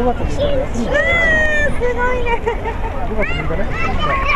う月。すごい。ね。